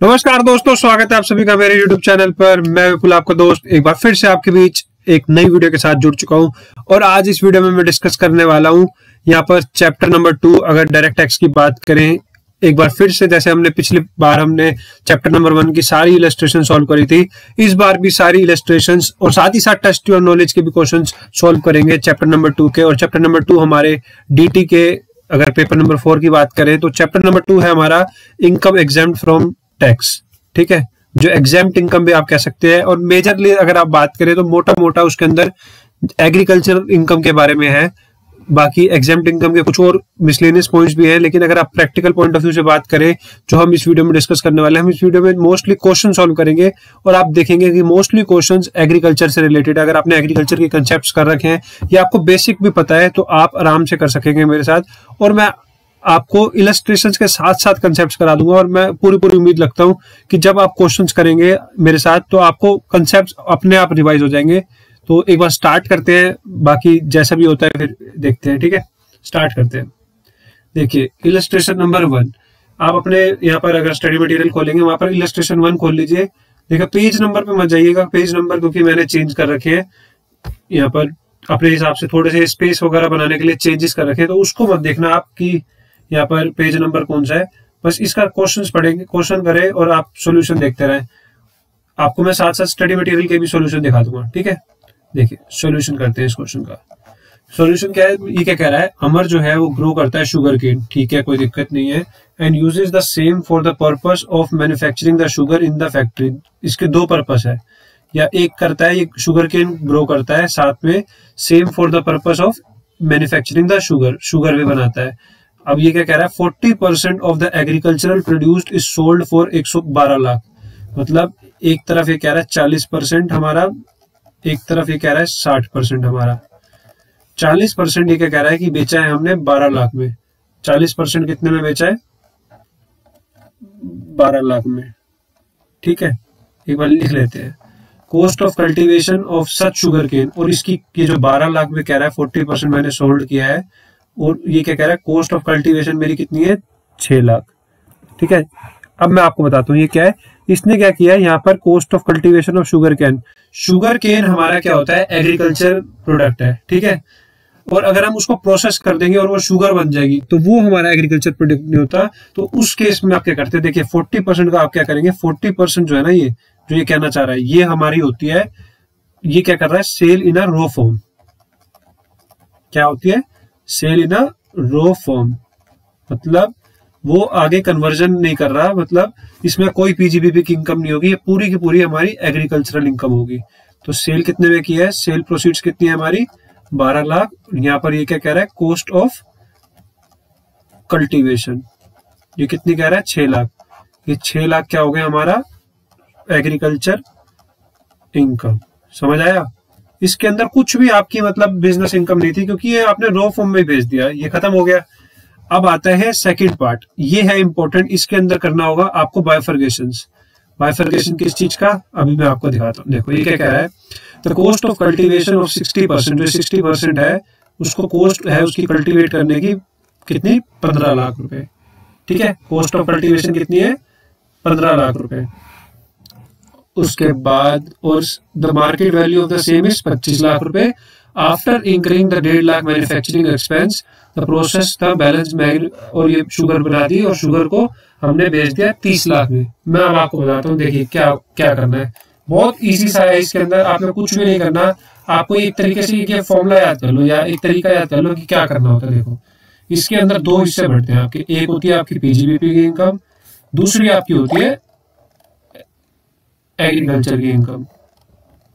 नमस्कार दोस्तों, स्वागत है आप सभी का मेरे YouTube चैनल पर। मैं विपुल, आपका दोस्त, एक बार फिर से आपके बीच एक नई वीडियो के साथ जुड़ चुका हूँ। और आज इस वीडियो में मैं डिस्कस करने वाला हूँ, यहाँ पर चैप्टर नंबर टू अगर डायरेक्ट टैक्स की बात करें, एक बार फिर से, जैसे हमने पिछली बार हमने चैप्टर नंबर वन की सारी इलेस्ट्रेशन सॉल्व करी थी, इस बार भी सारी इलेस्ट्रेशन और साथ ही साथ टेस्ट और नॉलेज के भी क्वेश्चन सॉल्व करेंगे चैप्टर नंबर टू के। और चैप्टर नंबर टू हमारे डी के अगर पेपर नंबर फोर की बात करें तो चैप्टर नंबर टू है हमारा इनकम एग्ज़ाम फ्रॉम टैक्स ठीक है? जो एग्ज़ाम इनकम भी आप कह सकते हैं, और मेजरली अगर आप बात करें तो मोटा मोटा उसके अंदर एग्रीकल्चर इनकम के बारे में है। बाकी एग्ज़ाम इनकम के कुछ और मिसलेनियस पॉइंट्स भी हैं, लेकिन अगर आप प्रैक्टिकल पॉइंट ऑफ़ व्यू से बात करें, जो हम इस वीडियो में डिस्कस करने वाले हैं, हम इस वीडियो में मोस्टली क्वेश्चन सॉल्व करेंगे, और आप देखेंगे कि मोस्टली क्वेश्चंस एग्रीकल्चर से रिलेटेड अगर आपने एग्रीकल्चर के कंसेप्ट कर रखे हैं, या आपको बेसिक भी पता है तो आप आराम से कर सकेंगे मेरे साथ। और मैं आपको इलस्ट्रेशन के साथ साथ कंसेप्ट करा दूँगा और मैं पूरी पूरी उम्मीद लगता हूँ कि जब आप क्वेश्चन करेंगे मेरे साथ तो आपको कंसेप्ट अपने आप रिवाइज हो जाएँगे। तो एक बार स्टार्ट करते हैं, बाकी जैसा भी होता है फिर देखते हैं, ठीक है? स्टार्ट करते हैं। देखिए इलस्ट्रेशन नंबर वन आप अपने यहाँ पर अगर स्टडी मटेरियल खोलेंगे, वहाँ पर इलस्ट्रेशन वन खोल लीजिए। देखिए पेज नंबर पे मत जाइएगा। पेज नंबर क्योंकि मैंने चेंज कर रखे हैं। यहाँ पर अपने हिसाब से थोड़े से स्पेस वगैरह बनाने के लिए चेंजेस कर रखे हैं तो उसको मत देखना आपकी यहाँ पर पेज नंबर कौन सा है? बस इसका क्वेश्चन पढ़ेंगे क्वेश्चन करें और आप सोल्यूशन देखते रहें। आपको मैं साथ साथ स्टडी मटेरियल के भी सोल्यूशन दिखा दूँगा, ठीक है? देखिए सोल्यूशन करते हैं इस क्वेश्चन का। सोल्यूशन क्या है? ये क्या कह रहा है? अमर जो है वो ग्रो करता है शुगर केन ठीक है? कोई दिक्कत नहीं है। And uses the same for the purpose of manufacturing the sugar in the factory इसके दो पर्पस है। या एक करता है, ये शुगर केन ग्रो करता है साथ में same for the purpose of manufacturing the sugar sugar भी बनाता है। अब ये क्या कह रहा है? Forty percent of the agricultural produced is sold for एक सौ बारह लाख। मतलब एक तरफ़ ये कह रहा है चालीस परसेंट हमारा, एक तरफ़ ये कह रहा है साठ परसेंट हमारा। चालीस परसेंट ये क्या कह रहा है कि बेचा है हमने बारह लाख में। चालीस परसेंट कितने में बेचा है? बारह लाख में। ठीक है? एक बार लिख लेते हैं। Cost of cultivation of such sugar cane और इसकी ये जो बारह लाख में कह रहा है फोर्टी परसेंट मैंने सोल्ड किया है और ये क्या कह रहा है कॉस्ट ऑफ़ कल्टीवेशन मेरी कितनी है? छह लाख। ठीक है? अब मैं आपको बताता हूँ, ये क्या है? इसने क्या किया है, यहाँ पर cost of cultivation of sugar cane sugar cane हमारा क्या होता है? एग्रीकल्चर प्रोडक्ट है। ठीक है? और अगर हम उसको प्रोसेस कर देंगे और वो शुगर बन जाएगी तो वो हमारा एग्रीकल्चर प्रोडक्ट नहीं होता। तो उस केस में आप क्या करते हैं? देखिए फोर्टी परसेंट का आप क्या करेंगे? फोर्टी परसेंट जो है ना ये, जो ये कहना चाह रहा है, ये हमारी होती है, ये क्या कर रहा है? सेल इन अ रो फॉर्म क्या होती है? सेल इन अ रो फॉर्म मतलब वो आगे कन्वर्जन नहीं कर रहा मतलब इसमें कोई पीजीबीपी की इनकम नहीं होगी, ये पूरी की पूरी हमारी एग्रीकल्चरल इनकम होगी। तो सेल कितने में किया है? सेल प्रोसीड्स कितनी है हमारी? बारह लाख। यहाँ पर ये क्या कह रहा है? कॉस्ट ऑफ़ कल्टीवेशन ये कितनी कह रहा है? छह लाख। ये छह लाख क्या हो गया हमारा? एग्रीकल्चर इनकम समझ आया? इसके अंदर कुछ भी आपकी मतलब बिज़नेस इनकम नहीं थी, क्योंकि ये आपने रो फॉर्म में भेज दिया, ये खत्म हो गया। अब आता है सेकंड पार्ट ये है इंपॉर्टेंट इसके अंदर करना होगा आपको बायोफर्गेशन बायोफर्गेशन किस चीज़ का? अभी मैं आपको दिखाता हूँ। देखो, ये क्या कह रहा है? The cost of cultivation of sixty percent sixty percent है, उसको कॉस्ट है उसकी कल्टीवेट करने की कितनी? पंद्रह लाख रुपए। ठीक है? कॉस्ट ऑफ़ कल्टीवेशन कितनी है? पंद्रह लाख रुपए। उसके बाद और the market value of the same is पच्चीस लाख रुपए। आफ्टर इंक्रीजिंग द डेढ़ lakh manufacturing expense the process था बैलेंस और ये शुगर बना दी और शुगर को हमने बेच दिया तीस लाख में। मैं अब आपको बताता हूँ, देखिए क्या क्या करना है। बहुत इजी सा है इसके अंदर, आपने कुछ भी नहीं करना। आपको एक तरीके से ये फॉर्मूला याद कर लो या एक तरीका याद कर लो कि क्या करना होता है, देखो। इसके अंदर दो हिस्से बढ़ते हैं आपके। एक होती है आपकी पीजीबीपी की इनकम दूसरी आपकी होती है एग्रीकल्चर की इनकम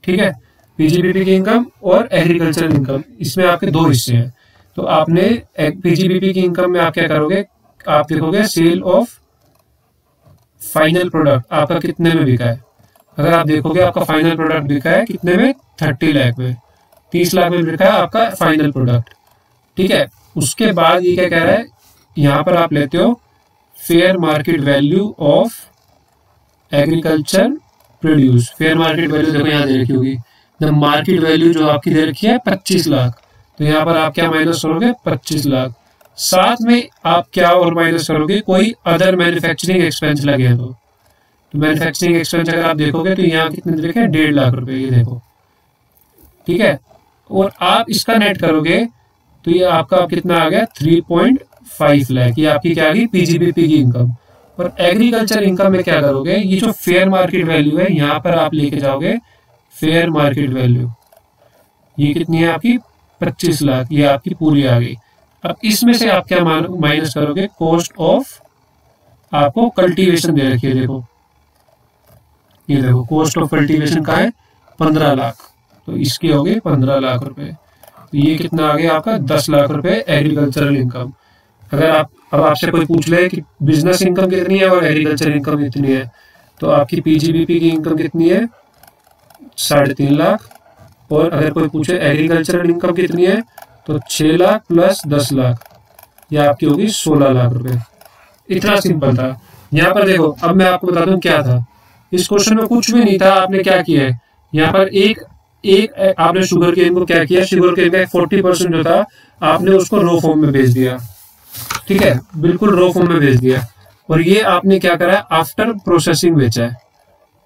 ठीक है? पीजीबीपी की इनकम और एग्रीकल्चर इनकम इसमें आपके दो हिस्से हैं। तो आपने पीजीबीपी की इनकम में आप क्या करोगे? आप देखोगे सेल ऑफ़ फाइनल प्रोडक्ट आपका कितने में बिका है? अगर आप देखोगे आपका फाइनल प्रोडक्ट बिका है कितने में? थर्टी लाख में। तीस लाख में बिका है आपका फाइनल प्रोडक्ट ठीक है? उसके बाद ये क्या कह रहा है? यहाँ पर आप लेते हो fair market value of agriculture produce fair market value देखो यहाँ दे रखी होगी। द मार्केट वैल्यू जो आपकी दे रखी है पच्चीस लाख। तो यहाँ पर आप क्या माइनस करोगे? पच्चीस लाख। साथ में आप क्या और माइनस करोगे? कोई अदर मैन्युफैक्चरिंग एक्सपेंस लगे तो। तो मैन्युफैक्चरिंग एक्सपेंस अगर आप देखोगे तो यहाँ कितने लिखे डेढ़ लाख रुपए ये देखो। ठीक है? और आप इसका नेट करोगे तो ये आपका कितना आ गया? थ्री पॉइंट फाइव लाख ये आपकी क्या आ गई? पीजीबीपी की इनकम और एग्रीकल्चर इनकम में क्या करोगे? ये जो फेयर मार्केट वैल्यू है, यहाँ पर आप लेके जाओगे फेयर मार्केट वैल्यू ये कितनी है आपकी? पच्चीस लाख। ये आपकी पूरी आ गई। अब इसमें से आप क्या माइनस करोगे? कॉस्ट ऑफ़ आपको कल्टीवेशन दे रखी है, देखो। ये देखो कॉस्ट ऑफ़ कल्टीवेशन का है? पंद्रह लाख। तो इसकी हो गई पंद्रह लाख रुपए। तो ये कितना आ गया आपका? दस लाख रुपए एग्रीकल्चरल इनकम अगर आप, अब आपसे कोई पूछ ले कि बिज़नेस इनकम कितनी है और एग्रीकल्चर इनकम कितनी है तो आपकी पीजीबीपी की इनकम कितनी है? साढ़े तीन लाख। और अगर कोई पूछे एग्रीकल्चरल इनकम कितनी है तो छह लाख प्लस दस लाख। ये आपकी होगी सोलह लाख रुपए। इतना सिंपल था। यहाँ पर देखो, अब मैं आपको बता दूँ क्या था। इस क्वेश्चन में कुछ भी नहीं था, आपने क्या किया है? यहाँ पर एक एक, आपने शुगर केन को क्या किया? शुगर केन का फोर्टी परसेंट जो था, आपने उसको रो फॉर्म में भेज दिया। ठीक है? बिल्कुल रो फॉर्म में भेज दिया। और ये आपने क्या करा है? आफ्टर प्रोसेसिंग बेचा है।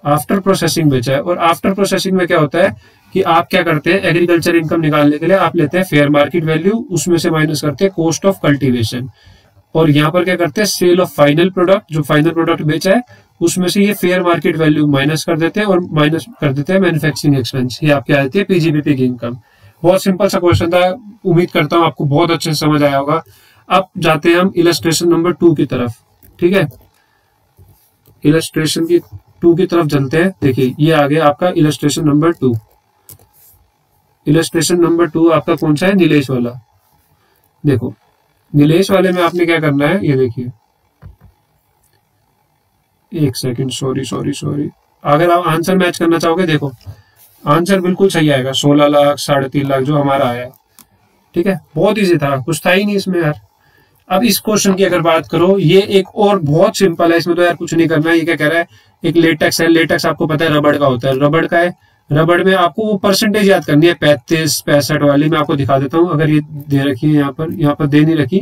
आफ्टर प्रोसेसिंग बेचा है। और आफ्टर प्रोसेसिंग में क्या होता है कि आप क्या करते हैं? एग्रीकल्चर इनकम निकालने के लिए आप लेते हैं फेयर मार्केट वैल्यू उसमें से माइनस करते हैं कॉस्ट ऑफ़ कल्टीवेशन और यहाँ पर क्या करते हैं? सेल ऑफ़ फाइनल प्रोडक्ट जो फाइनल प्रोडक्ट बेचा है, उसमें से ये फेयर मार्केट वैल्यू माइनस कर देते हैं और माइनस कर देते हैं मैन्युफैक्चरिंग एक्सपेंस ये आपकी आती है पीजीबीपी की इनकम बहुत सिंपल सा क्वेश्चन था। उम्मीद करता हूँ आपको बहुत अच्छे से समझ आया होगा। अब जाते हैं हम इलस्ट्रेशन नंबर टू की तरफ़। ठीक है? इलस्ट्रेशन की टू की तरफ़ चलते हैं। देखिए, ये आ गया आपका illustration number two illustration number two आपका कौन सा है? नीलेश वाला। देखो, नीलेश वाले में आपने क्या करना है? ये देखिए। एक सेकंड सॉरी सॉरी सॉरी अगर आप आंसर मैच करना चाहोगे, देखो। आंसर बिल्कुल सही आएगा। सोलह लाख, साढ़े तीन लाख जो हमारा आया। ठीक है? बहुत ईजी था। कुछ था ही नहीं इसमें यार। अब इस क्वेश्चन की अगर बात करो, ये एक और बहुत सिंपल है, इसमें तो यार कुछ नहीं करना है, ये क्या कह रहा है? एक लेटेक्स है लेटेक्स आपको पता है रबड़ का होता है। रबड़ का है। रबड़ में आपको वो परसेंटेज याद करनी है, पैंतीस, पैंसठ वाली, मैं आपको दिखा देता हूँ, अगर ये दे रखी है यहाँ पर यहाँ पर दे नहीं रखी।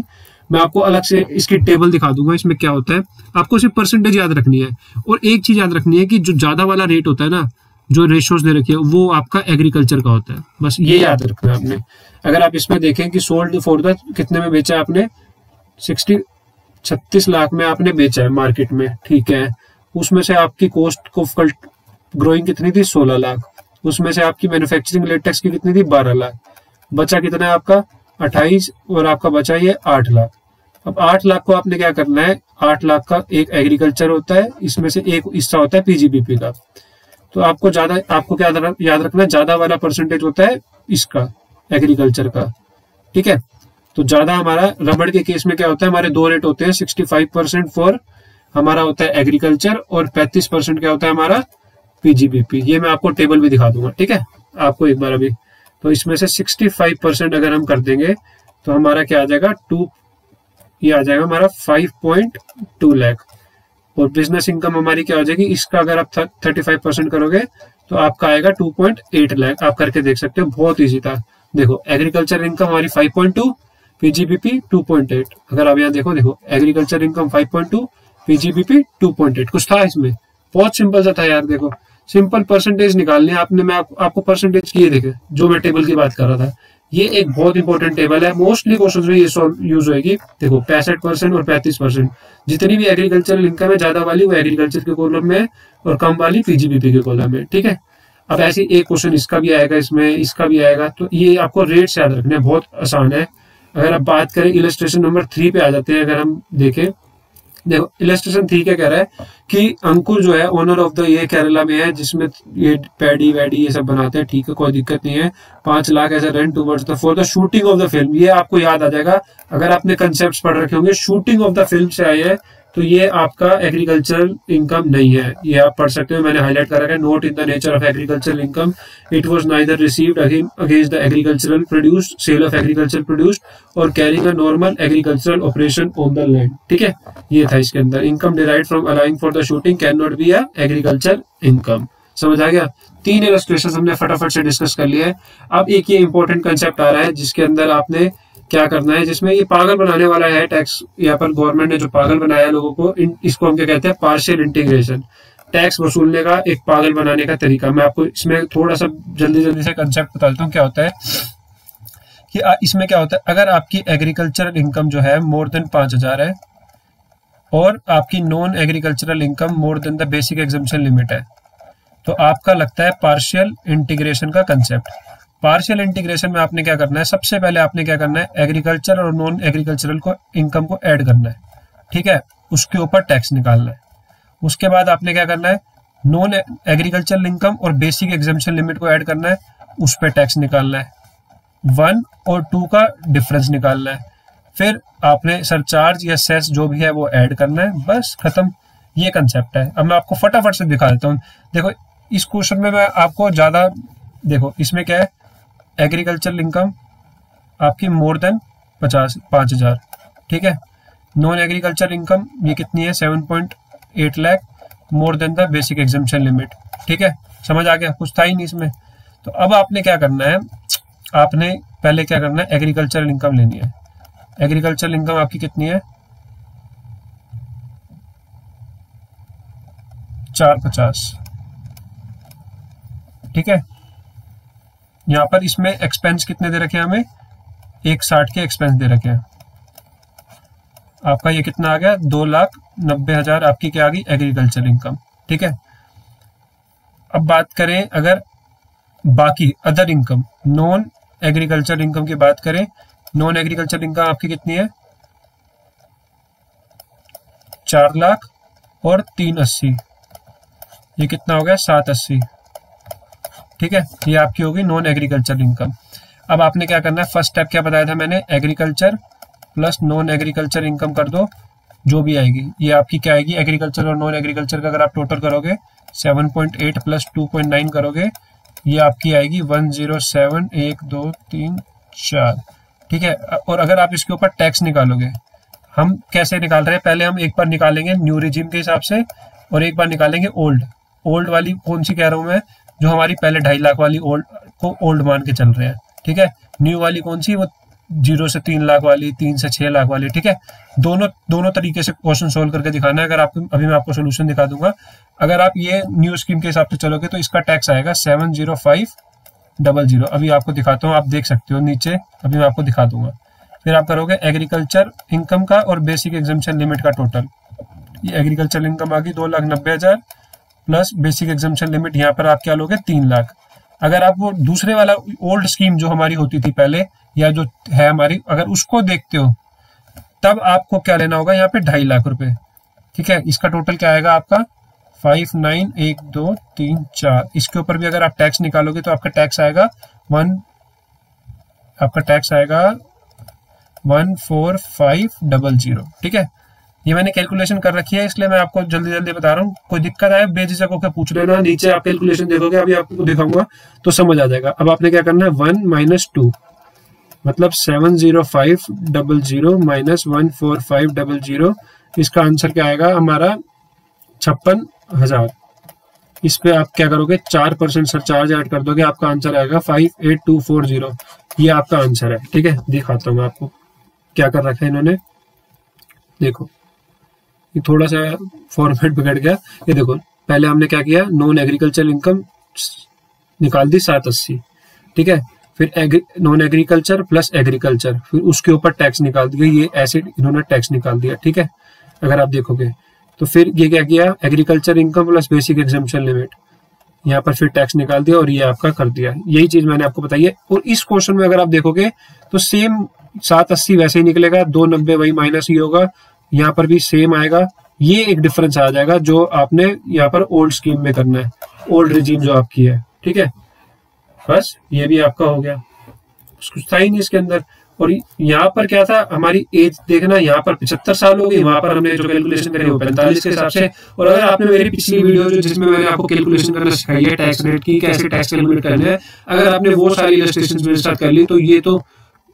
मैं आपको अलग से इसकी टेबल दिखा दूँगा, इसमें क्या होता है? आपको सिर्फ़ परसेंटेज याद रखनी है। और एक चीज़ याद रखनी है कि जो ज़्यादा वाला रेट होता है ना, जो रेशियोज दे रखी है, वो आपका एग्रीकल्चर का होता है। बस ये याद रखना आपने। अगर आप इसमें देखें कि सोल्ड फॉर कितने में बेचा आपने? सिक्सटी, छत्तीस लाख में आपने बेचा है मार्केट में, ठीक है। उसमें से आपकी कॉस्ट को ग्रोइंग कितनी थी? सोलह लाख। उसमें से आपकी मैन्युफैक्चरिंग लेटेक्स की कितनी थी? बारह लाख। बचा कितना है आपका? अट्ठाईस और आपका बचा ये आठ लाख। अब आठ लाख को आपने क्या करना है? आठ लाख का एक एग्रीकल्चर होता है, इसमें से एक हिस्सा होता है पीजीबीपी का। तो आपको ज़्यादा, आपको क्या याद रखना है? ज़्यादा वाला परसेंटेज होता है इसका एग्रीकल्चर का। ठीक है? तो ज़्यादा हमारा रबड़ के केस में क्या होता है, हमारे दो रेट होते हैं सिक्सटी फाइव परसेंट फॉर हमारा होता है एग्रीकल्चर और पैंतीस परसेंट क्या होता है हमारा पीजीबीपी ये मैं आपको टेबल भी दिखा दूँगा, ठीक है? आपको एक बार अभी। तो इसमें से 65 परसेंट अगर हम कर देंगे तो हमारा क्या आ जाएगा टू ये आ जाएगा हमारा 5.2 लाख और बिज़नेस इनकम हमारी क्या हो जाएगी, इसका अगर आप थर्टी फाइव परसेंट करोगे तो आपका आएगा 2.8 लाख आप करके देख सकते हो, बहुत ईजी था। देखो एग्रीकल्चर इनकम हमारी 5.2 पीजीबीपी 2.8 अगर आप यहाँ देखो देखो एग्रीकल्चर इनकम 5.2 पीजीबीपी 2.8 कुछ था इसमें। बहुत सिंपल सा था यार देखो। सिंपल परसेंटेज निकालने आपने मैं आप, आपको परसेंटेज किए देखे जो मैं टेबल की बात कर रहा था। ये एक बहुत इंपॉर्टेंट टेबल है। मोस्टली क्वेश्चन में ये यूज़ होगी देखो पैंसठ परसेंट और पैंतीस परसेंट जितनी भी एग्रीकल्चरल इनकम है ज़्यादा वाली वो एग्रीकल्चर के कॉलम में और कम वाली पीजीबीपी के कॉलम में ठीक है? अब ऐसे एक क्वेश्चन इसका भी आएगा इसमें इसका भी आएगा। तो ये आपको रेट याद रखने बहुत आसान है। अगर आप बात करें इलेस्ट्रेशन नंबर थ्री पे आ जाते हैं, अगर हम देखें। देखो इलेस्ट्रेशन थ्री क्या कह रहा है कि अंकुर जो है ओनर ऑफ़ द ये केरला में है, जिसमें ये पैडी वैडी ये सब बनाते हैं, ठीक है, कोई दिक्कत नहीं है। पाँच लाख ऐसा rent towards the for the shooting of the film ये आपको याद आ जाएगा। अगर आपने कंसेप्ट पढ़ रखे होंगे शूटिंग ऑफ़ द फ़िल्म से आई है तो ये आपका एग्रीकल्चरल इनकम नहीं है। ये आप पढ़ सकते हो, मैंने हाईलाइट करा है note in the nature of agricultural income it was neither received against the agricultural produce sale of agriculture produced और carrying a normal agricultural operation on the land ठीक है? ये था इसके अंदर। Income derive from aligning for the shooting can not be agriculture income समझ आ गया? तीन इलस्ट्रेशन हमने फटाफट से डिस्कस कर लिया है। अब एक ये इंपॉर्टेंट कंसेप्ट आ रहा है, जिसके अंदर आपने क्या करना है, जिसमें ये पागल बनाने वाला है टैक्स यहाँ पर गवर्नमेंट ने जो पागल बनाया लोगों को इसको हम क्या कहते हैं पार्शियल इंटीग्रेशन टैक्स वसूलने का एक पागल बनाने का तरीका। मैं आपको इसमें थोड़ा सा जल्दी जल्दी से कंसेप्ट बता देता हूँ, क्या होता है कि इसमें क्या होता है, अगर आपकी एग्रीकल्चरल इनकम जो है मोर देन पाँच हज़ार है, और आपकी non agricultural income more than the basic exemption limit है तो आपका लगता है पार्शियल इंटीग्रेशन का कंसेप्ट पार्शियल इंटीग्रेशन में आपने क्या करना है? सबसे पहले आपने क्या करना है? एग्रीकल्चर और नॉन एग्रीकल्चरल को इनकम को ऐड करना है। ठीक है? उसके ऊपर टैक्स निकालना है। उसके बाद आपने क्या करना है? नॉन एग्रीकल्चरल इनकम और बेसिक एग्जामेशन लिमिट को ऐड करना है। उस पर टैक्स निकालना है। वन और टू का डिफरेंस निकालना है। फिर आपने सरचार्ज या सेस जो भी है वो ऐड करना है। बस, खत्म। ये कंसेप्ट है। अब मैं आपको फटाफट से दिखा देता हूँ। देखो, इस क्वेश्चन में मैं आपको ज़्यादा, देखो, इसमें क्या है? एग्रीकल्चर इनकम आपकी मोर देन पचास, पाँच हज़ार, ठीक है? नॉन एग्रीकल्चर इनकम ये कितनी है? Seven point eight lakh, more than the basic exemption limit, ठीक है? समझ आ गया? कुछ था ही नहीं इसमें। तो अब आपने क्या करना है? आपने पहले क्या करना है? एग्रीकल्चरल इनकम लेनी है। एग्रीकल्चरल इनकम आपकी कितनी है? चार पचास, ठीक है? यहाँ पर इसमें एक्सपेंस कितने दे रखे हैं हमें? एक साठ के एक्सपेंस दे रखे हैं। आपका ये कितना आ गया? दो लाख नब्बे हज़ार आपकी क्या आ गई? एग्रीकल्चर इनकम ठीक है? अब बात करें अगर बाकी other income non agriculture income की बात करें नॉन एग्रीकल्चर इनकम आपकी कितनी है? चार लाख और तीन अस्सी। ये कितना हो गया? सात अस्सी। ठीक है? ये आपकी होगी नॉन एग्रीकल्चर इनकम अब आपने क्या करना है? फ़र्स्ट स्टेप क्या बताया था मैंने? Agriculture plus non agriculture income कर दो, जो भी आएगी। ये आपकी क्या आएगी? एग्रीकल्चर और नॉन एग्रीकल्चर का अगर आप टोटल करोगे 7.8 प्लस 2.9 करोगे, ये आपकी आएगी 107 एक दो तीन चार। ठीक है? और अगर आप इसके ऊपर टैक्स निकालोगे, हम कैसे निकाल रहे हैं? पहले हम एक बार निकालेंगे न्यू रिजिम के हिसाब से और एक बार निकालेंगे ओल्ड ओल्ड वाली कौन सी कह रहा हूँ मैं? जो हमारी पहले ढाई लाख वाली ओल्ड को ओल्ड मान के चल रहे हैं, ठीक है? न्यू वाली कौन सी? वो ज़ीरो से तीन लाख वाली, तीन से छह लाख वाली, ठीक है? दोनों दोनों तरीके से क्वेश्चन सोल्व करके दिखाना है। अगर आपको, अभी मैं आपको सोल्यूशन दिखा दूँगा। अगर आप ये न्यू स्कीम के हिसाब से चलोगे तो इसका टैक्स आएगा seven zero five double zero अभी आपको दिखाता हूँ, आप देख सकते हो नीचे। अभी मैं आपको दिखा दूँगा। फिर आप करोगे एग्रीकल्चर इनकम का और बेसिक एग्जामेशन लिमिट का टोटल ये एग्रीकल्चर इनकम आ गई दो लाख नब्बे हज़ार। प्लस बेसिक एग्जामेशन लिमिट यहाँ पर आप क्या लोगे? तीन लाख। अगर आप वो दूसरे वाला ओल्ड स्कीम जो हमारी होती थी पहले, या जो है हमारी, अगर उसको देखते हो, तब आपको क्या लेना होगा? यहाँ पे ढाई लाख रुपए। ठीक है? इसका टोटल क्या आएगा आपका? फाइव नाइन एक, दो, तीन, चार। इसके ऊपर भी अगर आप टैक्स निकालोगे तो आपका टैक्स आएगा वन आपका टैक्स आएगा one four five double zero ठीक है? ये मैंने कैलकुलेशन कर रखी है, इसलिए मैं आपको जल्दी जल्दी बता रहा हूँ। कोई दिक्कत आए, बेझिझक होकर पूछ लेना, नीचे आप कैलकुलेशन देखोगे, अभी आपको दिखाऊँगा तो समझ आ जाएगा। अब आपने क्या करना है? वन माइनस टू मतलब seven zero five double zero minus one four five double zero इसका आंसर क्या आएगा? हमारा छप्पन हज़ार। इस पे आप क्या करोगे? चार परसेंट सरचार्ज ऐड कर दोगे, आपका आंसर आएगा five eight two four zero ये आपका आंसर है, ठीक है? दिखाता हूँ मैं आपको क्या कर रखा है इन्होंने। देखो थोड़ा सा फॉर्मेट बिगड़ गया। ये देखो, पहले हमने क्या किया? नॉन एग्रीकल्चर इनकम निकाल दी सात अस्सी, ठीक है? फिर नॉन एग्रीकल्चर प्लस एग्रीकल्चर फिर उसके ऊपर टैक्स निकाल दिया। ये ऐसे इन्होंने टैक्स निकाल दिया, ठीक है? अगर आप देखोगे तो फिर ये क्या किया? Agriculture income plus basic exemption limit यहाँ पर फिर टैक्स निकाल दिया और ये आपका कर दिया। यही चीज़ मैंने आपको बताई है। और इस क्वेश्चन में अगर आप देखोगे तो सेम सात अस्सी वैसे ही निकलेगा, दो नब्बे वही माइनस ही होगा यहाँ पर भी सेम आएगा। ये एक डिफरेंस आ जाएगा जो आपने यहाँ पर ओल्ड स्कीम में करना है। ओल्ड रिजीम जो आपकी है, ठीक है? बस, ये भी आपका हो गया। कुछ था ही नहीं इसके अंदर। और यहाँ पर क्या था? हमारी एज देखना, यहाँ पर पिछहत्तर साल हो गई वहाँ पर हमने जो कैलकुलेशन करी वो पैंतालीस के हिसाब से। और अगर आपने मेरी पिछली वीडियो जो जिसमें मैंने आपको कैलकुलेशन करना सिखाई है टैक्स रेट की, कैसे टैक्स कैलकुलेट करना है, अगर आपने वो सारी इलस्ट्रेशन स्टार्ट कर ली तो ये तो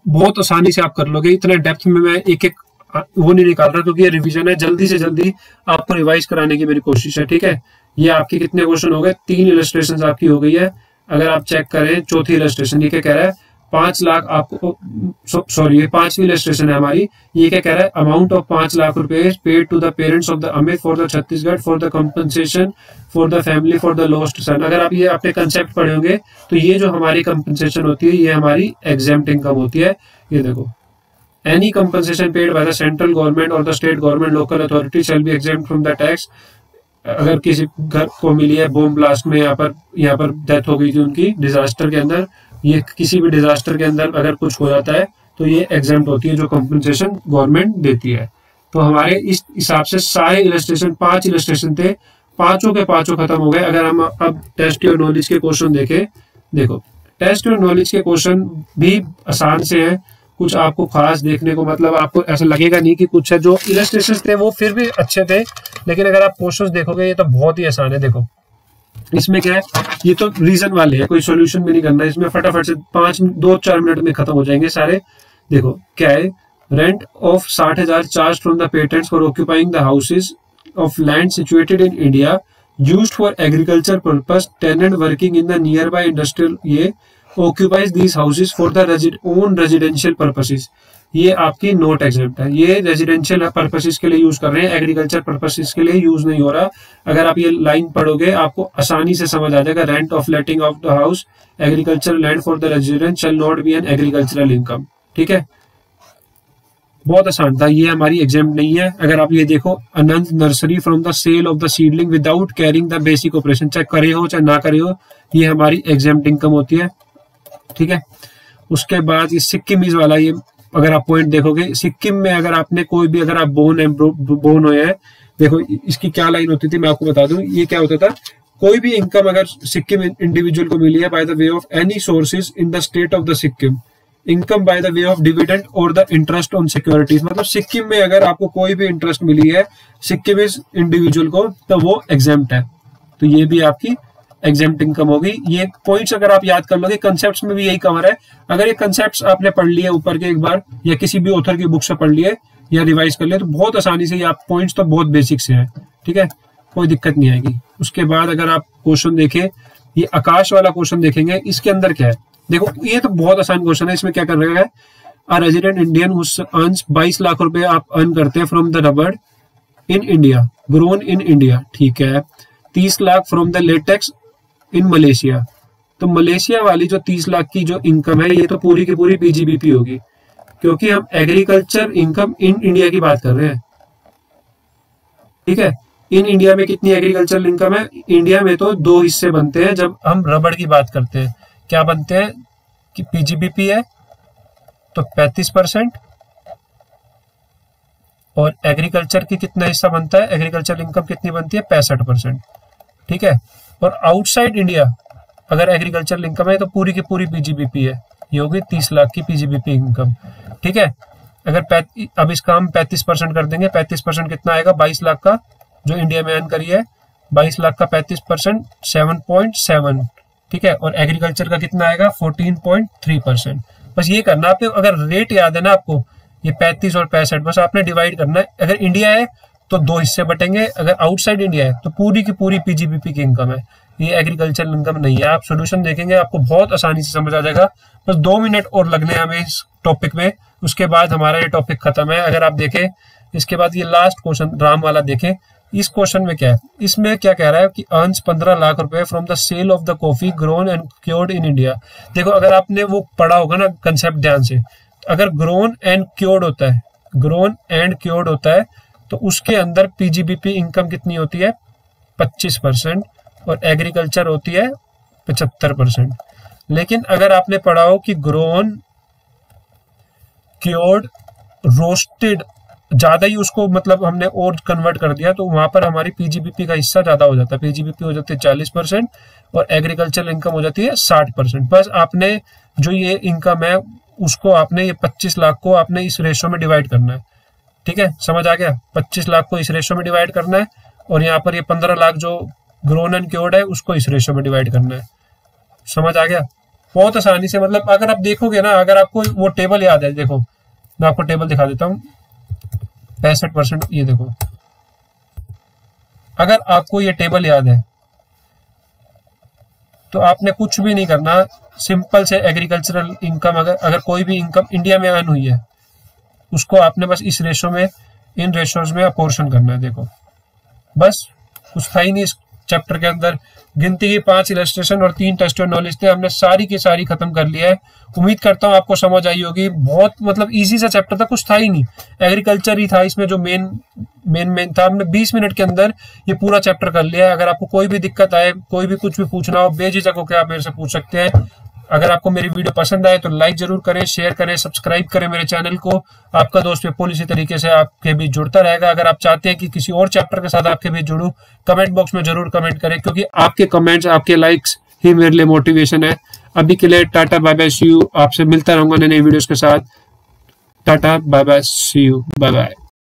बहुत आसानी से आप कर लोगे। इतने डेप्थ में मैं एक एक वो नहीं निकाल रहा क्योंकि ये रिवीजन है। जल्दी से जल्दी आपको रिवाइज कराने की मेरी कोशिश है, ठीक है? ये आपके कितने क्वेश्चन हो गए? तीन इलस्ट्रेशन आपकी हो गई है। अगर आप चेक करें, चौथी इलस्ट्रेशन ये क्या कह रहा है? पाँच लाख आपको सॉरी ये पांचवी इलेस्ट्रेशन है हमारी। ये क्या कह रहा है? अमाउंट ऑफ़ पाँच लाख रुपए paid to the parents of the Amit for the Chhattisgarh for the compensation for the family for the lost son अगर आप ये अपने कंसेप्ट पढ़े होंगे तो ये जो हमारी कंपनसेशन होती है, ये हमारी एग्ज़ाम इनकम होती है। ये देखो। Any compensation paid by the central government और the state government local authority shall be exempt from the tax अगर किसी घर को मिली है बोम ब्लास्ट में यहाँ पर यहाँ पर डेथ हो गई थी उनकी डिजास्टर के अंदर, ये किसी भी डिजास्टर के अंदर अगर कुछ हो जाता है तो ये एग्ज़ाम होती है, जो कंपनसेशन गवर्नमेंट देती है। तो हमारे इस हिसाब से सारे इलस्ट्रेशन पाँच इलस्ट्रेशन थे, पाँचों के पाँचों खत्म हो गए। अगर हम अब टेस्ट योर नॉलेज के क्वेश्चन देखें, देखो टेस्ट योर नॉलेज के क्वेश्चन भी आसान से है कुछ आपको खास देखने को मतलब आपको ऐसा लगेगा नहीं कि कुछ है। जो इलस्ट्रेशन थे वो फिर भी अच्छे थे, लेकिन अगर आप क्वेश्चन देखोगे, ये तो बहुत ही आसान है, देखो। इसमें क्या है? ये तो रीजन वाले है, कोई सोल्यूशन भी नहीं करना इसमें फटाफट से पाँच, दो, चार मिनट में खत्म हो जाएँगे सारे। देखो, क्या है? रेंट ऑफ़ साठ हज़ार charge from the patents for occupying the houses of land situated in India use for agriculture purpose tenant working in the near by industrial ये occupies these houses for the own residential purposes ये आपकी note exam है। ये residential purposes के लिए use कर रहे हैं। एग्रीकल्चर पर्पसेस के लिए यूज़ नहीं हो रहा। अगर आप ये लाइन पढ़ोगे, आपको आसानी से समझ आ जाएगा। Rent of letting of the house agriculture land for the resident shall not be an agricultural income ठीक है? बहुत आसान था। ये हमारी एग्ज़ाम नहीं है। अगर आप ये देखो Anant nursery from the sale of the seedling without carrying the basic operation चाहे करे हो, चाहे ना करे हो, ये हमारी एग्ज़ाम इनकम होती है। ठीक है? उसके बाद ये सिक्किमीज वाला ये, अगर आप पॉइंट देखोगे, सिक्किम में अगर आपने कोई भी, अगर आप बोन है बोन हुए हैं, देखो, इसकी क्या लाइन होती थी, मैं आपको बता दूँ, ये क्या होता था? कोई भी इनकम अगर सिक्किम इंडिविजुअल को मिली है by the way of any sources in the state of the Sikkim income by the way of dividend और द इंटरेस्ट ऑन सिक्योरिटीज मतलब सिक्किम में अगर आपको कोई भी इंटरेस्ट मिली है, सिक्किम इस इंडिविजुअल को तो वो एग्ज़ाम है। तो ये भी आपकी एग्ज़ाम इनकम होगी। ये पॉइंट्स अगर आप याद कर लोगे कंसेप्ट में भी यही कवर है। अगर ये कंसेप्ट आपने पढ़ लिए ऊपर के एक बार, या किसी भी ऑथर की बुक से पढ़ लिए, या रिवाइज कर लिए तो बहुत आसानी से ये आप पॉइंट्स तो बहुत बेसिक से है। ठीक है? कोई दिक्कत नहीं आएगी। उसके बाद अगर आप क्वेश्चन देखें, ये आकाश वाला क्वेश्चन देखेंगे, इसके अंदर क्या है? देखो, ये तो बहुत आसान क्वेश्चन है, इसमें क्या कर रहा है? A resident Indian earns 22 lakh रुपए आप अर्न करते हैं from the rubber in India grown in India ठीक है? 30 lakh from the latex in Malaysia तो मलेशिया वाली जो तीस लाख की जो इनकम है, ये तो पूरी की पूरी पीजीबीपी होगी। क्योंकि हम एग्रीकल्चर इनकम इन इंडिया की बात कर रहे हैं। ठीक है? इन इंडिया में कितनी एग्रीकल्चर इनकम है? इंडिया में तो दो हिस्से बनते हैं, जब हम रबड़ की बात करते हैं। क्या बनते हैं? कि पीजीबीपी है तो 35 परसेंट। और एग्रीकल्चर की कितना हिस्सा बनता है? एग्रीकल्चर इनकम कितनी बनती है? पैंसठ परसेंट। ठीक है? और आउटसाइड इंडिया अगर एग्रीकल्चर इनकम है तो पूरी की पूरी पीजीबीपी है। ये होगी तीस लाख की पीजीबीपी इनकम ठीक है? अगर अब इसका हम पैंतीस परसेंट कर देंगे, पैंतीस परसेंट कितना आएगा? बाईस लाख का, जो इंडिया में अर्न करी है, बाईस लाख का पैंतीस परसेंट सेवन पॉइंट सेवन ठीक है? और एग्रीकल्चर का कितना आएगा? Fourteen point three percent. बस ये करना आपको अगर रेट याद है ना आपको, ये पैंतीस और पैंसठ, बस आपने डिवाइड करना है। अगर इंडिया है तो दो हिस्से बटेंगे। अगर आउटसाइड इंडिया है तो पूरी की पूरी पीजीबीपी की इनकम है। ये एग्रीकल्चर इनकम नहीं है। आप सोल्यूशन देखेंगे, आपको बहुत आसानी से समझ आ जाएगा। बस दो मिनट और लगने हमें इस टॉपिक में। उसके बाद हमारा ये टॉपिक खत्म है। अगर आप देखें, इसके बाद ये लास्ट क्वेश्चन राम वाला देखें। इस क्वेश्चन में क्या है? इसमें क्या कह रहा है कि अर्न्स पंद्रह लाख रुपए from the sale of the coffee grown and cured in India देखो, अगर आपने वो पढ़ा होगा ना कंसेप्ट ध्यान से, अगर ग्रोन एंड क्योर्ड होता है ग्रोन एंड क्योर्ड होता है तो उसके अंदर पीजीबीपी इनकम कितनी होती है? पच्चीस परसेंट और एग्रीकल्चर होती है पचहत्तर परसेंट। लेकिन अगर आपने पढ़ा हो कि ग्रोन क्योर्ड रोस्टेड ज़्यादा ही उसको मतलब हमने और कन्वर्ट कर दिया तो वहाँ पर हमारी पीजीबीपी का हिस्सा ज़्यादा हो जाता है। पीजीबीपी हो जाती है चालीस परसेंट और एग्रीकल्चर इनकम हो जाती है साठ परसेंट। बस आपने जो ये इनकम है, उसको आपने ये पच्चीस लाख को आपने इस रेशो में डिवाइड करना है। ठीक है? समझ आ गया? पच्चीस लाख को इस रेशो में डिवाइड करना है और यहाँ पर ये पंद्रह लाख जो ग्रोन एंड क्योर्ड है, उसको इस रेशो में डिवाइड करना है। समझ आ गया? बहुत आसानी से मतलब अगर आप देखोगे ना, अगर आपको वो टेबल याद है, देखो, मैं आपको टेबल दिखा देता हूँ। पैंसठ परसेंट, ये देखो। अगर आपको ये टेबल याद है तो आपने कुछ भी नहीं करना सिंपल से एग्रीकल्चरल इनकम अगर अगर कोई भी इनकम इंडिया में अर्न हुई है उसको आपने बस इस रेशो में, इन रेशोज में अपोर्शन करना है, देखो। बस, कुछ था ही नहीं इस चैप्टर के अंदर। गिनती की पाँच इलस्ट्रेशन और तीन टेस्ट और नॉलेज थे, हमने सारी की सारी खत्म कर लिया है। उम्मीद करता हूँ आपको समझ आई होगी, बहुत मतलब इजी सा चैप्टर था, कुछ था ही नहीं। एग्रीकल्चर ही था इसमें जो मेन मेन मेन था। हमने 20 मिनट के अंदर ये पूरा चैप्टर कर लिया है। अगर आपको कोई भी दिक्कत आए, कोई भी कुछ भी पूछना हो, बेझिझक होकर आप मेरे से पूछ सकते हैं। अगर आपको मेरी वीडियो पसंद आए तो लाइक ज़रूर करें शेयर करें सब्सक्राइब करें मेरे चैनल को। आपका दोस्त पेपोल इसी तरीके से आपके बीच जुड़ता रहेगा। अगर आप चाहते हैं कि किसी और चैप्टर के साथ आपके बीच जुड़ू कमेंट बॉक्स में ज़रूर कमेंट करें, क्योंकि आपके कमेंट्स आपके लाइक्स ही मेरे लिए मोटिवेशन है। अभी के लिए Tata bye bye see you आपसे मिलता रहूँगा नई नई वीडियोस के साथ। Tata bye bye see you bye bye